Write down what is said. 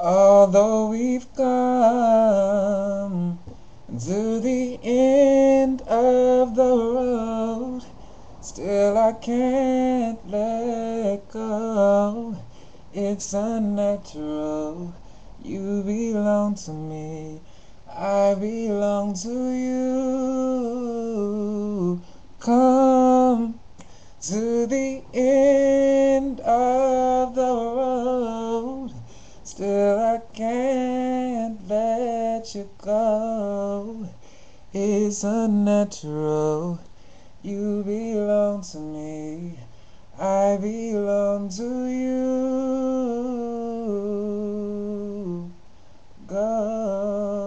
Although we've come to the end of the road, still I can't let go. It's unnatural. You belong to me, I belong to you. Come to the end of Still I can't let you go. It's unnatural. You belong to me. I belong to you. Go.